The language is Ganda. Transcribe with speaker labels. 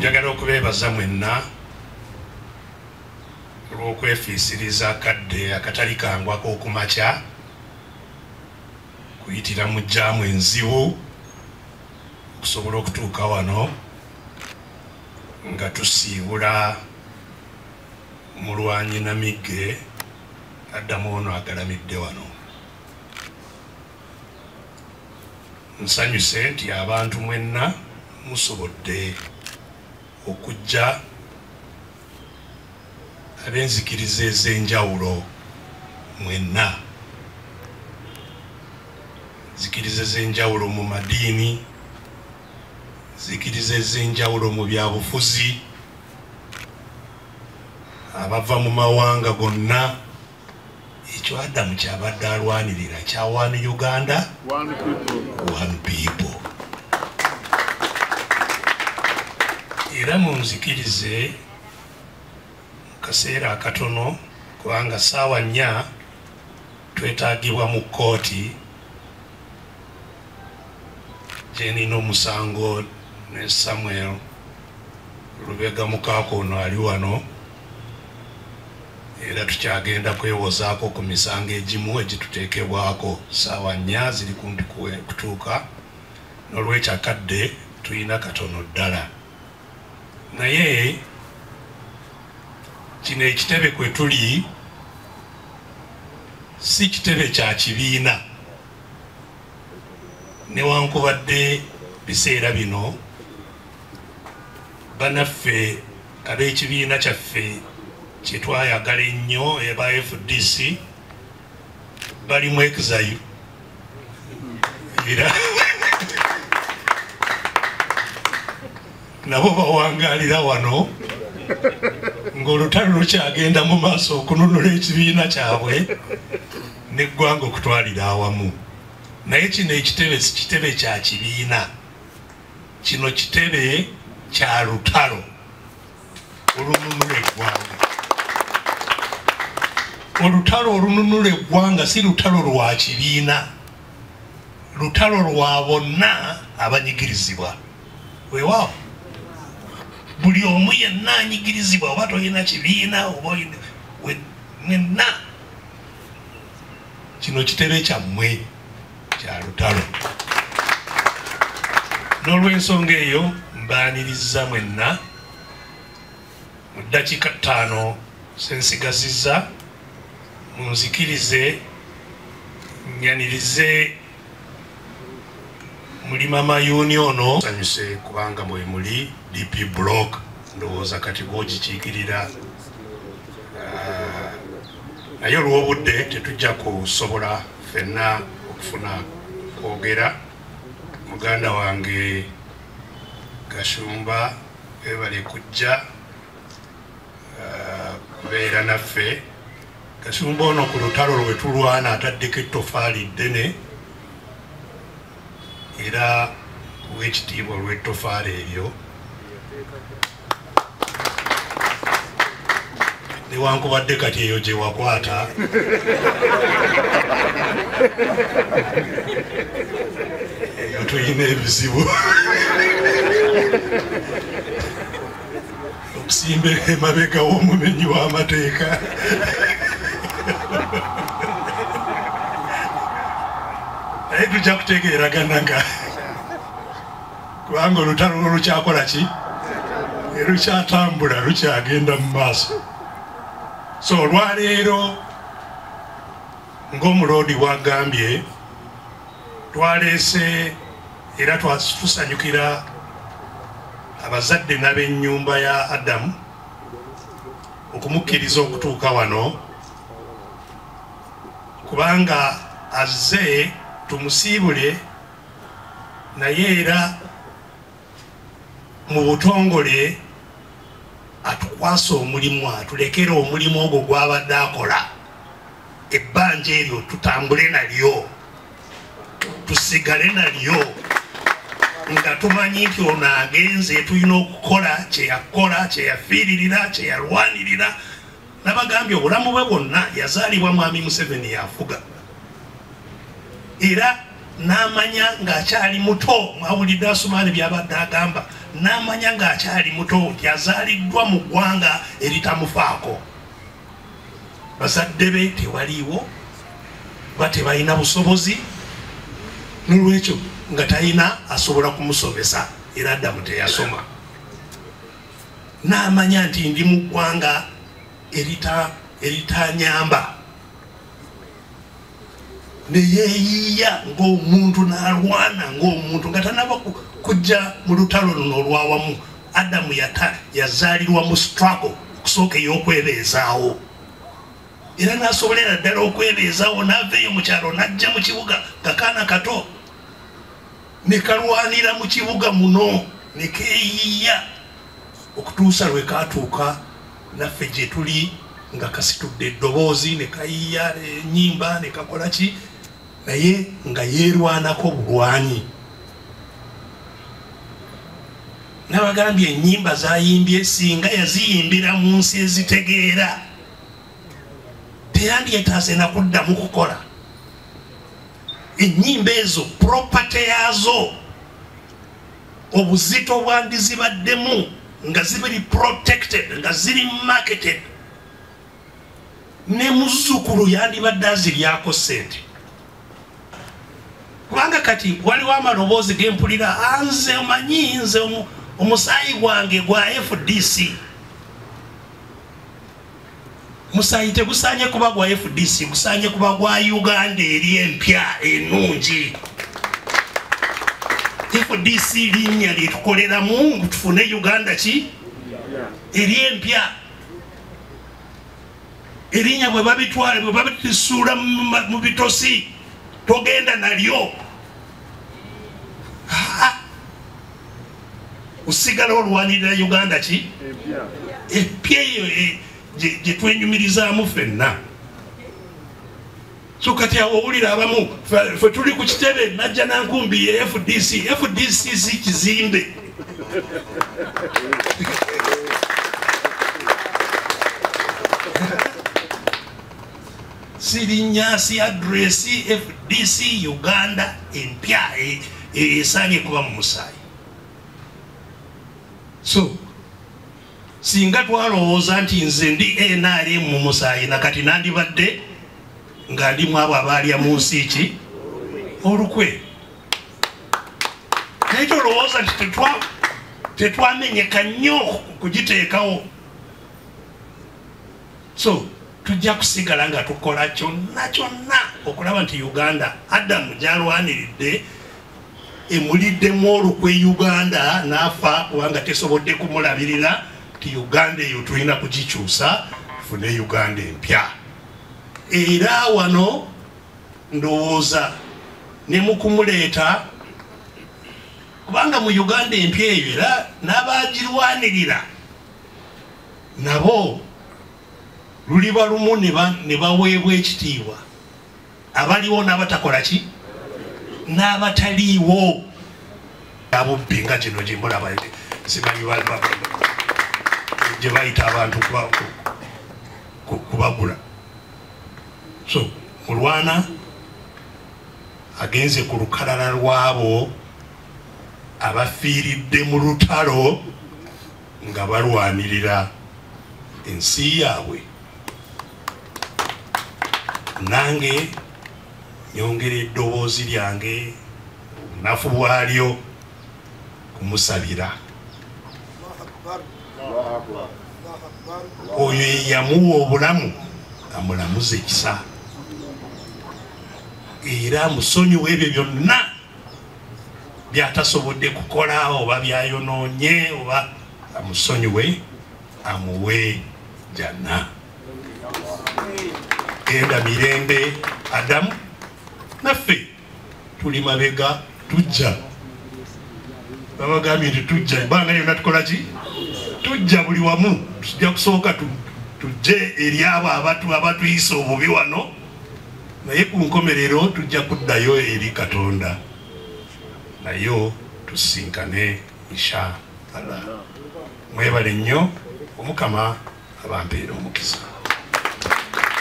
Speaker 1: njagala okubeebaza mwenna olw'okwefiisiriza akadde akatali kangwako okumakya kuyitira mu jjaamu enzibu okusobola okutuuka wano nga tusiibula mulwanyi namigge addamu ono agalamidde wano. Nsanyuse nti abantu mwenna musobodde okujja ab'enzikiriza ez'enjawulo mwenna. Zikiriza ez'enjawulo mu madiini zikiriza ez'enjawulo mu byabufuzi abava mu mawanga gonna. Ekyo adamu kyabadde alwanirira kyawaani uganda
Speaker 2: One people.
Speaker 1: one people era munzikirize mu kaseera akatono kubanga saawa nnya twetaagibwa mu kooti gyenina omusango ne samuel lubega mukaako ono ali wano era tukyagenda kwewozaako ku misango egimu egituteekebwako. Saawa nnya ziri kumpi kutuuka n'olwekyakadde tulina katono ddala naye kino ekitebe kwe tuli si kitebe kya kibiina. Newankubadde biseera bino banaffe ab'ekibiina kyaffe kyetwayagala ennyo eba fdc bali mu exile. Era nabo bawangalira wano ng'olutalo lukyagenda mu maaso okununula ekibiina kyabwe neggwanga okutwalira awamu. Naye kino ekitebe si kitebe kya kibiina. Kino kitebe kya lutalo. Olununula eggwanga. Olutalo olununula eggwanga si lutalo lwa kibiina. Lutalo lwa bonna abanyigirizibwa. Weewaawo buli omu yenna anyigirizibwa oba tolina kibiina oba mwenna. Kino kitebe kyammwe kya lutalo. N'olw'ensonga eyo mbaaniriza mwenna. Mu ddakiika ttaano sensigazizza. Munzikirize nyanirize mulima mayuuni ono sanyuse kubanga mwe muli dp block ndowooza kati bwogikiikirira Ah, naye olw'obudde tetujja kusobola ffenna okufuna kwogera. Muganda wange gashumba webale kujja ah, kubeera naffe. Kasumba ono ku lutalo lwe tulwana ataddeko ettofaali ddene era w'ekitiibwa olw'ettofaali eryo newankubadde kati eyo gye wakwata. Eyo tulina ebizibu. Okusimba emabega w'omumenyi w'amateeka naye tujja kutegeeragana nga kubanga olutalo lukyakola ki? Lukyatambula lukyagenda mu maaso. So olwaleero ng'omuloodi bwagambye twaleese era tusanyukira abazadde n'ab'ennyumba ya adamu okumukkiriza okutuuka wano kubanga azze tumusiibule naye era mu butongole atukwasa omulimu atulekere omulimu ogwo gwabadde akola. Ebbanja eryo tutambule nalyo tusigale nalyo nga tumanyi nti ono agenze tulina okukola kyeyakola kyeyafiiririra kyeyalwanirira nabagambye obulamu bwe bwonna yazaalibwa mwami museveni yafuga era n'amanya ng'akyali muto. Mwawulidde asumaani byabadde agamba n'amanya ng'akyali muto nti azaaliddwa mu ggwanga eritamufaako. Bazadde be tewaliiwo ba tebalina busobozi nolwekyo nga talina asobola kumusomesa era addamu teyasoma. N'amanya nti ndi mu ggwanga eritanyamba neyeeyiiya ng'omuntu n'alwana ng'omuntu nga tanaba kujja mu lutalo luno olwawamu adamu yazaalirwa mu struggle okusooka ey'okwebeezaawo. Era n'asobolera ddala okwebeezaawo n'aveeyo mu kyalo n'ajja mu kibuga kakaana kato ne kalwanira mu kibuga muno ne keeyiiya okutuusa lwe katuuka naffe gye tuli nga kasitudde eddoboozi ne kayiiya enyimba ne kakola ki naye nga yeerwanako bulwanyi nabagambye enyimba zayimbye singa yaziyimbira mu nsi ezitegeera. Teyandyetaase nakuddamu kukola. Enyimba ezo propate yazo obuzito bwandizibaddemu nga zibiri protected nga ziri marketed. Ne muzzukulu yandibadde aziryako sente kati waliwo amaloboozi gempulira anze omanyi nze omusaayi gwange gwa fdc musaayi tegusanye kuba gwa fdc gusanye kuba gwa uganda eri empya enungi fdc linnya lyetukoleramu tufune uganda ki? Eri empya. Erinnya bwe babitwale bwe babisuula mu bitosi togenda nalyo osigala olwanirira uganda ki? Epya eyo eh, gyetwenyumirizaamu ffenna. So kati awo owulira abamu fe tuli ku kitebe najja nankumbi ye fdc fdc si kizimbe. Sirinyasi adresi fdc uganda empya esanye kuba mu musaayi. So singa twalowooza nti nze ndi nrm mu musaayi nakati nandibadde nga ndimu abo abaalya mu nsi ki? Olukwe. Naye kyolowooza nti tetwamenyeka nnyo kugiteekawo. So tujja kusigala nga tukola kyonna kyonna. Okulaba nti uganda adamu gyalwaniridde emuliddemu olukwe uganda naafa kubanga tesobodde kumulabirira ti uganda eyo tulina kugikyusa tufune uganda empya. Era wano ndowooza ne mukumuleeta kubanga mu uganda empya eyo era n'abagirwanirira nabo luliba lumu ne baweebwa ekitiibwa. Abaliwo n'abatakola ki n'abataliiwo. Abubbi nga kino gyembulaba simanyi gye bayita abantu kubagula. So mulwana agenze ku lukalala lwabo abafiiridde mu lutalo nga balwanirira ensi yaabwe. Nange nyongera eddoboozi lyange obunafu bwalyo kumusabira. Oyo eyamuwa obulamu amulamuza ekisa. Era musonyiwa ebyo byonna byatasobodde kukola oba byayonoonye oba amusonyiwe amuwe janna genda mirembe adamu naffe tuli mabega tujja. Babagambye nti tujja ebbanga lyonna tukola ki? Tujja buli wamu tujja kusooka tujje eri abo abatuyisa obubi wano. Naye ku nkomerero tujja kuddayo eri katonda. Nayo tusinkane insha allah mwebale nnyo omukama abampeera omukisa